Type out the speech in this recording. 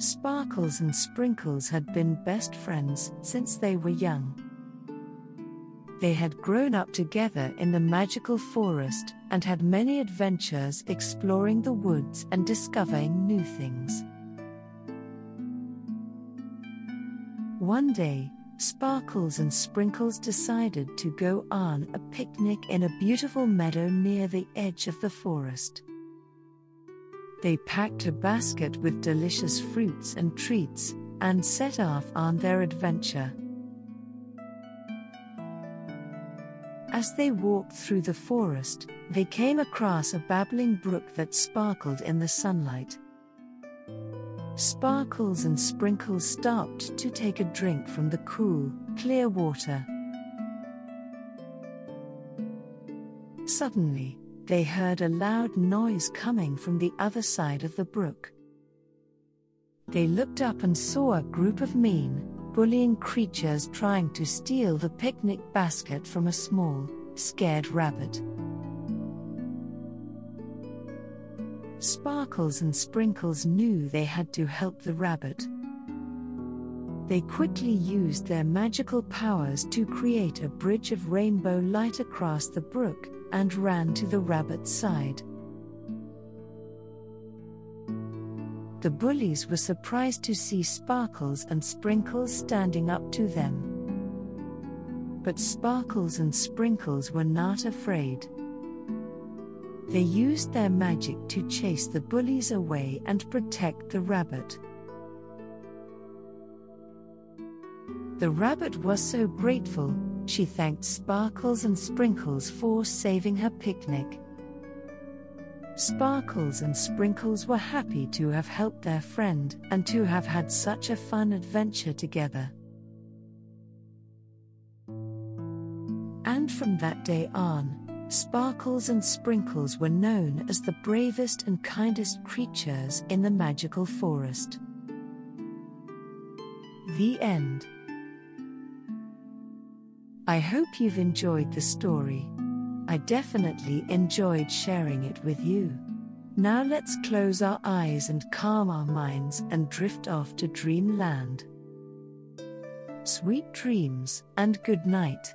Sparkles and Sprinkles had been best friends since they were young. They had grown up together in the magical forest and had many adventures exploring the woods and discovering new things. One day, Sparkles and Sprinkles decided to go on a picnic in a beautiful meadow near the edge of the forest. They packed a basket with delicious fruits and treats and set off on their adventure. As they walked through the forest, they came across a babbling brook that sparkled in the sunlight. Sparkles and Sprinkles stopped to take a drink from the cool, clear water. Suddenly, they heard a loud noise coming from the other side of the brook. They looked up and saw a group of mean, bullying creatures trying to steal the picnic basket from a small, scared rabbit. Sparkles and Sprinkles knew they had to help the rabbit. They quickly used their magical powers to create a bridge of rainbow light across the brook and ran to the rabbit's side. The bullies were surprised to see Sparkles and Sprinkles standing up to them. But Sparkles and Sprinkles were not afraid. They used their magic to chase the bullies away and protect the rabbit. The rabbit was so grateful, she thanked Sparkles and Sprinkles for saving her picnic. Sparkles and Sprinkles were happy to have helped their friend and to have had such a fun adventure together. And from that day on, Sparkles and Sprinkles were known as the bravest and kindest creatures in the magical forest. The end. I hope you've enjoyed the story. I definitely enjoyed sharing it with you. Now let's close our eyes and calm our minds and drift off to dreamland. Sweet dreams and good night.